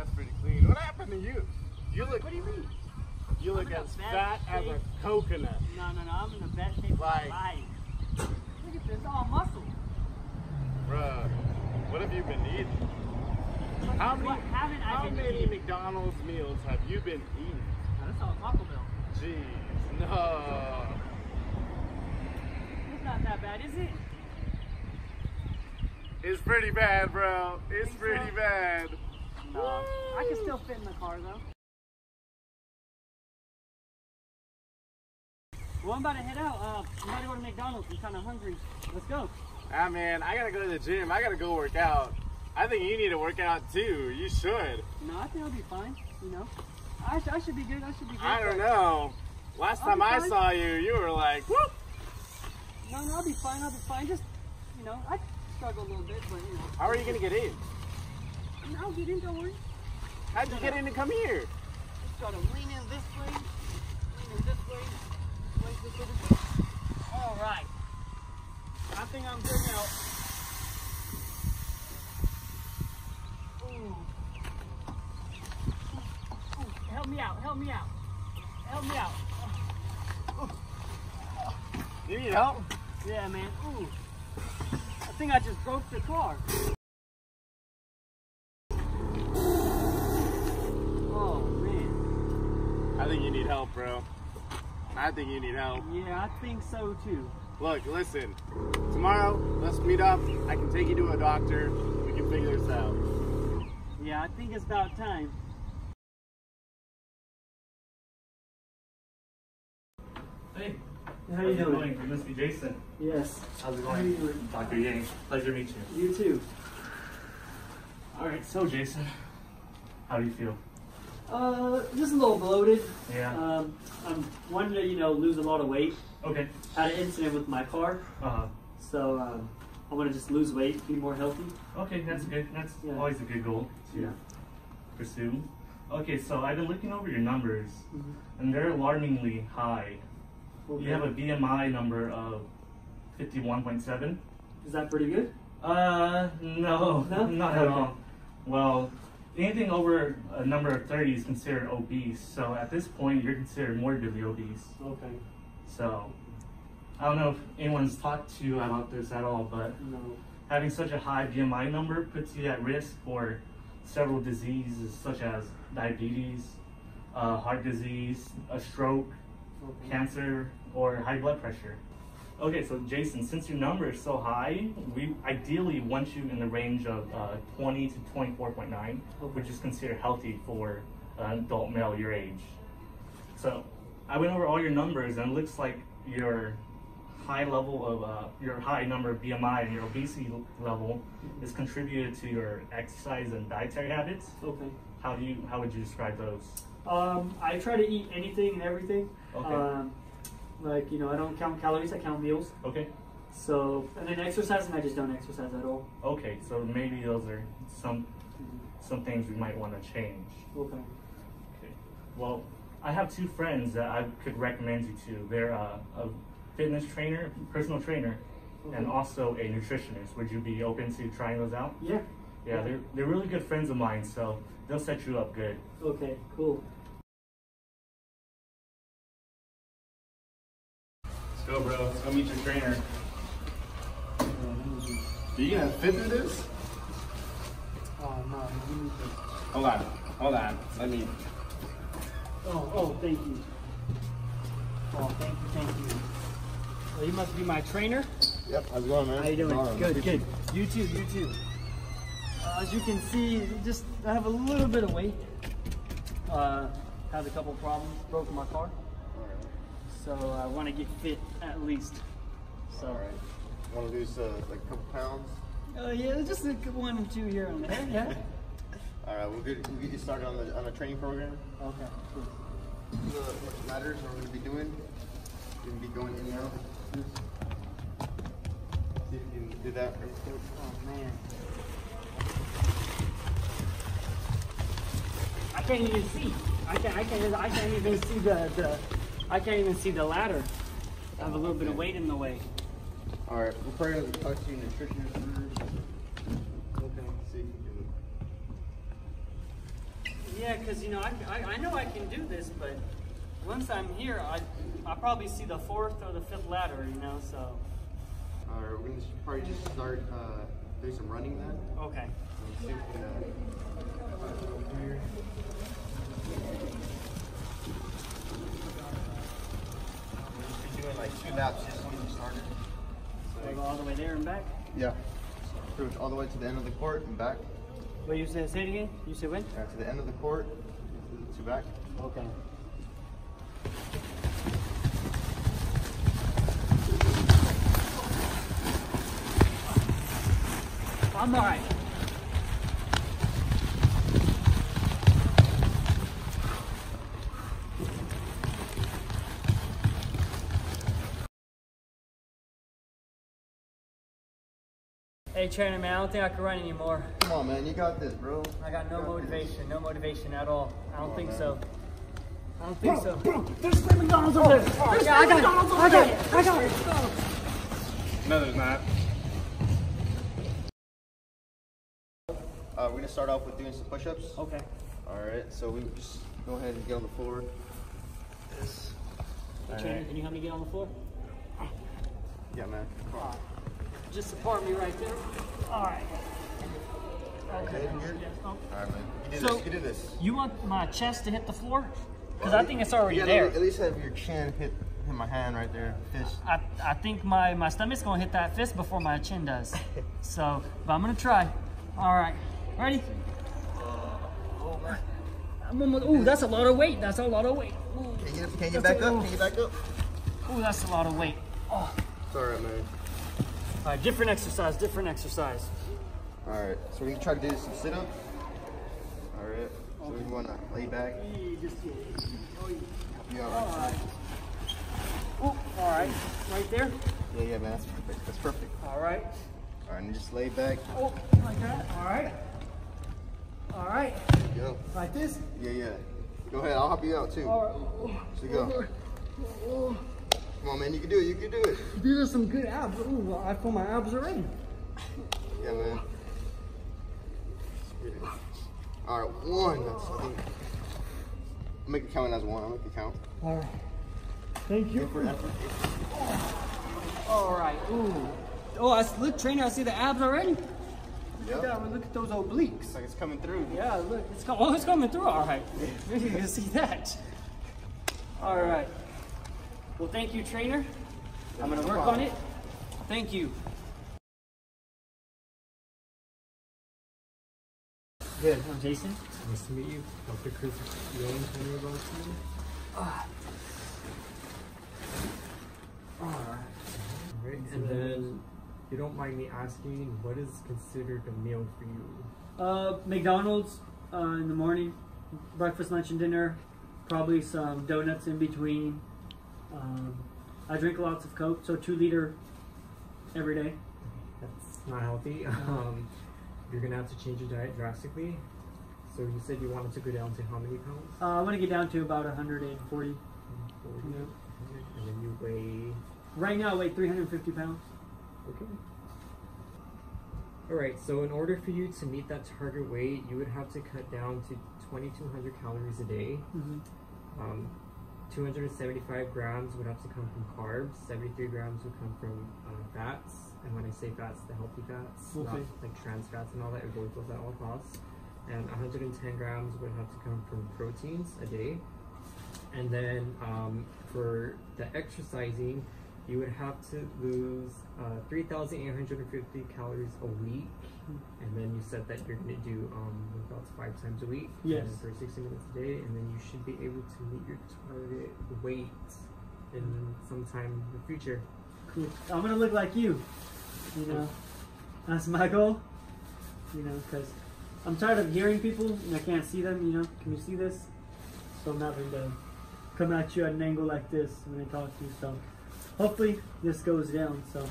that's pretty clean. What happened to you? You look, What do you mean? you look as fat as a coconut. No, no, no. I'm in the best shape of my life. Look at this, all muscle. Bruh, what have you been eating? How many, What haven't I how been many eating? McDonald's meals have you been eating? No, that's all Taco Bell. Jeez, no. It's not that bad, is it? It's pretty bad, bro. It's Think so? pretty bad. No. I can still fit in the car though. Well, I'm about to head out. Uh, I'm about to go to McDonald's. I'm kind of hungry. Let's go. Ah, man, I gotta go to the gym. I gotta go work out. I think you need to work out too. You should. No, I think I'll be fine. You know, I, sh- I should be good. I should be good. I don't know. Last I'll time I saw you, you were like, whoop. No, no, I'll be fine. I'll be fine. Just, you know, I struggle a little bit, but you know. How are you gonna get in? I'll get in. Don't worry. How'd you get in to come here? Just gotta lean in this way, lean in this way, place this way. this way. All right. I think I'm good now. Ooh. Ooh, Help me out. Help me out. Help me out. You need help? Yeah, man. Ooh. I think I just broke the car. Oh, man. I think you need help, bro. I think you need help. Yeah, I think so too. Look, listen. Tomorrow, let's meet up. I can take you to a doctor. We can figure this out. Yeah, I think it's about time. Hey, How how's you it doing? going? You must be Jason. Yes. How's it going? doing? Dr. Yang. Pleasure to meet you. You too. All right, so Jason, how do you feel? Uh, just a little bloated. Yeah. Um, I'm wanting to, you know, lose a lot of weight. Okay. Had an incident with my car, Uh-huh. so um, I want to just lose weight, be more healthy. okay, that's good. That's Yeah. always a good goal to Yeah. pursue. Okay, so I've been looking over your numbers, Mhm. and they're alarmingly high. Okay. You have a BMI number of 51.7. Is that pretty good? Uh, no, No? not at all. Well, anything over a number of 30 is considered obese. So at this point, you're considered morbidly obese. Okay. So I don't know if anyone's talked to you about this at all, but No. having such a high BMI number puts you at risk for several diseases such as diabetes, uh, heart disease, a stroke, Okay. cancer, or high blood pressure. Okay, so Jason, since your number is so high, we ideally want you in the range of uh, 20 to 24.9, which is considered healthy for an adult male your age. So I went over all your numbers, and it looks like your high level of uh, your high number of BMI and your obesity level is contributed to your exercise and dietary habits. Okay. How do you how would you describe those? Um, I try to eat anything and everything. Okay. Um, like you know, I don't count calories. I count meals. Okay. So and then exercising, I just don't exercise at all. Okay, so maybe those are some some things we might want to change. Okay. Okay. Well, I have two friends that I could recommend you to. They're uh, a fitness trainer, personal trainer, and also a nutritionist. Would you be open to trying those out? Yeah. Yeah, they're they're really good friends of mine, so they'll set you up good. Okay. Cool. Go, bro. Let's go meet your trainer. Are you gonna fit through this? Oh no. you need to- Hold on, hold on. Let me. Oh, oh, thank you. Oh, thank you, thank you. Well, you must be my trainer. Yep, how's it going, man? How you doing? Hold Good, good. You too, you too. Uh, as you can see, just I have a little bit of weight. Uh, had a couple problems, broke my car, so I want to get fit at least. So, All right. Want to lose uh, like a couple pounds? uh, yeah, just a good one or two here and there. Yeah. All right, we'll get, we'll get you started on the on a training program. okay. Cool. See what what matters, what we're gonna be doing. We're gonna be going in and out. See if you can do that. Oh man. I can't even see. I can't. I can't. I can't even see the the. I can't even see the ladder. I have a little bit of weight in the way. All right, we'll probably have to talk to your nutritionist. Okay. See if you can Yeah, because you know I, I, I know I can do this, but once I'm here, I I probably see the fourth or the fifth ladder. You know, so Alright, we're gonna probably just start uh, doing some running then. okay. Let's see if we can, uh, uh, over here. We'll be doing like two laps just when we started. I go all the way there and back. Yeah. Pretty much all the way to the end of the court and back. What you said? Say it again. You said when? Yeah, to the end of the court to back. Okay. I'm alright. Hey, trainer man, I don't think I can run anymore. Come on, man, you got this, bro. I got no You this. motivation, no motivation at all. I don't on, think man. so. I don't think so. Bro, there's three McDonald's over there. There's yeah, I got McDonald's over I got it. I got it. No, there's not. Uh, we're gonna start off with doing some push-ups. Okay. All right, so we just go ahead and get on the floor. This. Hey, trainer, can you help me get on the floor? Yeah, man. Just support me right there. All right. Okay, you good? Yeah, oh. All right, man. You do So- this. You do this. You want my chest to hit the floor? Because I think it's already you gotta there. At least have your chin hit hit my hand right there, fist. I, I think my, my stomach's gonna hit that fist before my chin does. so, but I'm gonna try. All right, ready? I'm almost, ooh, that's a lot of weight. That's a lot of weight. Ooh, Can you, can you back a- up? Can you back up? ooh, that's a lot of weight. Oh. It's all right, man. All right, different exercise, different exercise. All right, so we can try to do some sit-ups. All right, so we want to lay back. You all right? Ooh, all right, right there. Yeah, yeah, man. That's perfect. That's perfect. All right. All right, and just lay back. Oh, like that. All right. All right, Go. like this. Yeah, yeah. Go ahead. I'll help you out too. All right. So go. Oh, oh, oh. Come on, man. You can do it. You can do it. These are some good abs. Ooh, I feel my abs are in. Yeah, man. All right, one. That's, I think. I'll make it count as one. I'll make it count. All right. Thank you. For effort. All right. Ooh. Oh, I look, trainer. I see the abs already. Yep. Yeah, look at those obliques. It's like it's coming through. Yeah, look, it's coming. Oh, it's coming through. All right. You can see that. All right. Well, thank you, trainer. I'm gonna work on it. Thank you. Good. I'm Jason. Nice to meet you. Dr. Chris Young, tell me about you. Alright, and then, if you don't mind me asking, what is considered a meal for you? Uh, McDonald's uh, in the morning, breakfast, lunch, and dinner. Probably some donuts in between. Um, I drink lots of Coke, so two liter every day. That's not healthy. Um, you're gonna have to change your diet drastically. So you said you wanted to go down to how many pounds? Uh, I want to get down to about 140. 40. Yeah. And then you weigh Right now, I weigh 350 pounds. Okay. Alright, so in order for you to meet that target weight, you would have to cut down to 2,200 calories a day. Mm-hmm. Um, 275 grams would have to come from carbs, 73 grams would come from uh, fats, and when I say fats, the healthy fats, not like trans fats and all that, avoid those at all costs. And 110 grams would have to come from proteins a day. And then um, for the exercising, you would have to lose uh, 3,850 calories a week. And then you said that you're going to do um, workouts five times a week. Yes. For 60 minutes a day. And then you should be able to meet your target weight in some time in the future. Cool. I'm gonna look like you. You know, that's my goal. You know, because I'm tired of hearing people and I can't see them. You know, can you see this? So I'm having to come at you at an angle like this when I talk to you. So hopefully this goes down. So,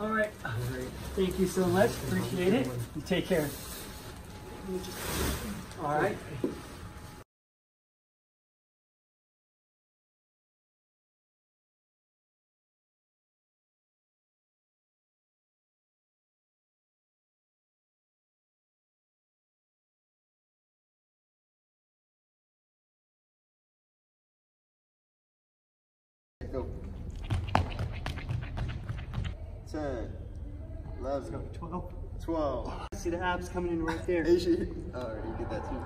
all right. All right. Thank you so much. Appreciate it. You take care. All right. 10, 11, 12. 12. See the abs coming in right there. Oh, you get that too.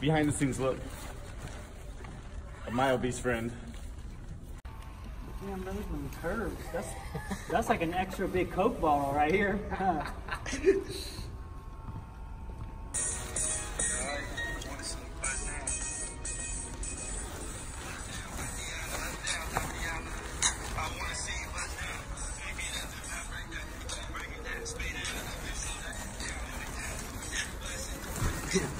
behind the scenes look of my obese friend. Damn, those curves. That's that's like an extra big coke bottle right here.